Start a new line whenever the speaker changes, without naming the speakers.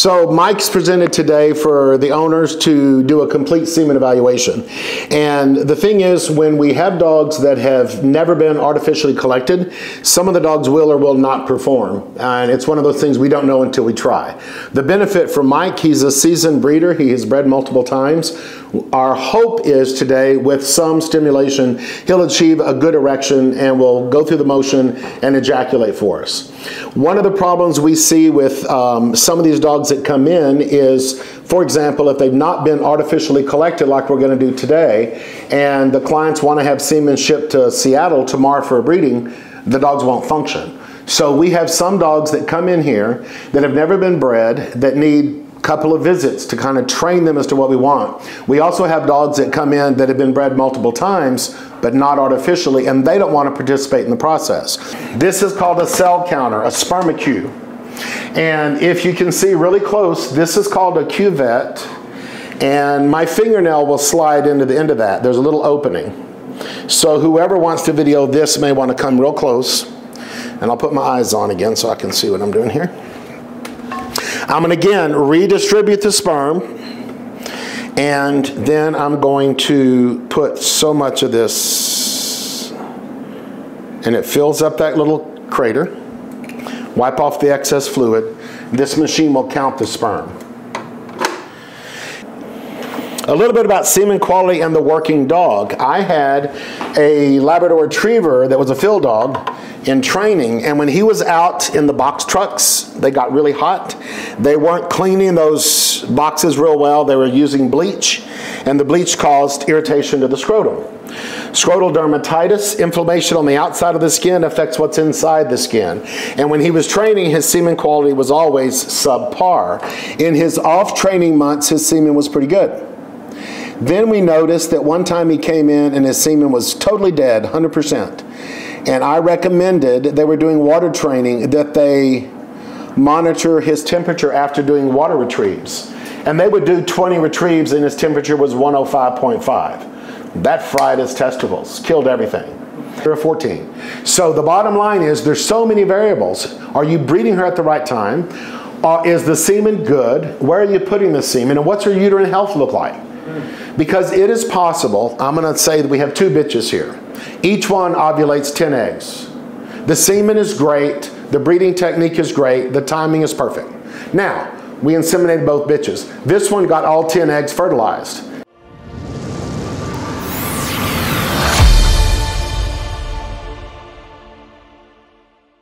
So Mike's presented today for the owners to do a complete semen evaluation. And the thing is, when we have dogs that have never been artificially collected, some of the dogs will or will not perform. And it's one of those things we don't know until we try. The benefit for Mike, he's a seasoned breeder. He has bred multiple times. Our hope is today, with some stimulation, he'll achieve a good erection and will go through the motion and ejaculate for us. One of the problems we see with um, some of these dogs that come in is, for example, if they've not been artificially collected like we're going to do today, and the clients want to have semen shipped to Seattle tomorrow for a breeding, the dogs won't function. So we have some dogs that come in here that have never been bred that need a couple of visits to kind of train them as to what we want. We also have dogs that come in that have been bred multiple times, but not artificially, and they don't want to participate in the process. This is called a cell counter, a spermacue. And if you can see really close, this is called a cuvette, and my fingernail will slide into the end of that. There's a little opening. So whoever wants to video this may want to come real close, and I'll put my eyes on again so I can see what I'm doing here. I'm going to again redistribute the sperm and then I'm going to put so much of this and it fills up that little crater. Wipe off the excess fluid. This machine will count the sperm. A little bit about semen quality and the working dog. I had a Labrador Retriever that was a field dog in training. And when he was out in the box trucks, they got really hot. They weren't cleaning those boxes real well. They were using bleach, and the bleach caused irritation to the scrotum. Scrotal dermatitis, inflammation on the outside of the skin, affects what's inside the skin. And when he was training, his semen quality was always subpar. In his off training months, his semen was pretty good. Then we noticed that one time he came in and his semen was totally dead, 100%. And I recommended, they were doing water training, that they monitor his temperature after doing water retrieves. And they would do 20 retrieves and his temperature was 105.5. That fried his testicles, killed everything. Are 14. So the bottom line is there's so many variables. Are you breeding her at the right time? Uh, is the semen good? Where are you putting the semen? And what's her uterine health look like? Because it is possible, I'm going to say that we have two bitches here. Each one ovulates 10 eggs. The semen is great, the breeding technique is great, the timing is perfect. Now, we inseminated both bitches. This one got all 10 eggs fertilized.